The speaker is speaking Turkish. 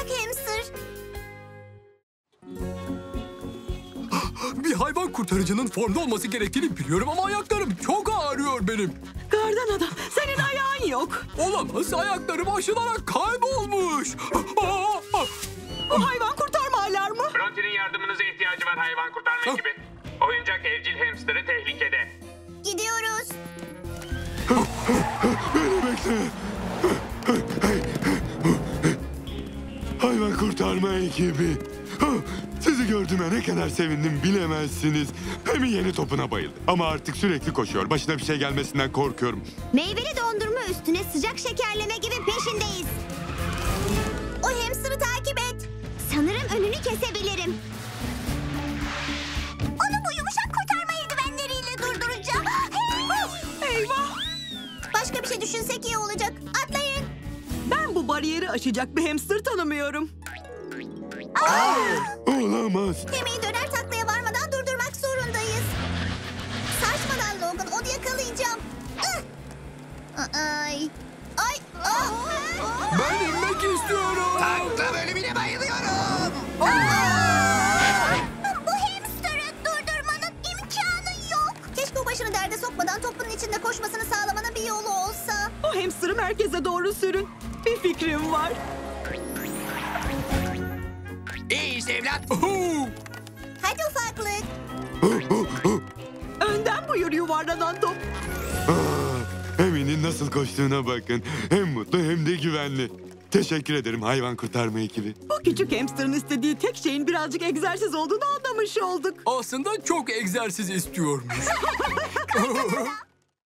olacak hamster? Bir hayvan kurtarıcının formda olması gerektiğini biliyorum ama ayaklarım çok ağrıyor benim. Kardan adam senin ayağın yok. Olamaz ayaklarım aşılarak kaybolmuş. Bu hayvan kurtarma alarmı. Bronte'nin yardımınıza ihtiyacı var hayvan kurtarma Hı. ekibi. Oyuncak evcil hamsterı tehlikede. Gidiyoruz. Hayvan kurtarma ekibi. Sizi gördüğüme ne kadar sevindim bilemezsiniz. Hem yeni topuna bayıldı. Ama artık sürekli koşuyor. Başına bir şey gelmesinden korkuyorum. Meyveli dondurma üstüne sıcak şekerleme gibi peşindeyiz. O hamsterı takip et. Sanırım önünü kesebilirim. Onu bu yumuşak kurtarma eldivenleriyle durduracağım. Eyvah. Başka bir şey düşünsek iyi olacak. Atlayın. Bariyeri aşacak bir hamster tanımıyorum. Olamaz. Gemiyi döner taklaya varmadan durdurmak zorundayız. Saçmadan Logan, onu yakalayacağım. Ih! Ay. Ay. ah! Ben inmek istiyorum. Takla bölümüne bayılıyorum. Bu hamsterı durdurmanın imkanı yok. Keşke o başını derde sokmadan topunun içinde koşmasını sağlamanın bir yolu olsa. Hamsterı merkeze doğru sürün. Bir fikrim var. İyi iş evlat. Hadi ufaklık. Önden buyur yuvarlanan top. Aa, Emin'in nasıl koştuğuna bakın. Hem mutlu hem de güvenli. Teşekkür ederim hayvan kurtarma ekibi. Bu küçük hamsterın istediği tek şeyin birazcık egzersiz olduğunu anlamış olduk. Aslında çok egzersiz istiyormuş.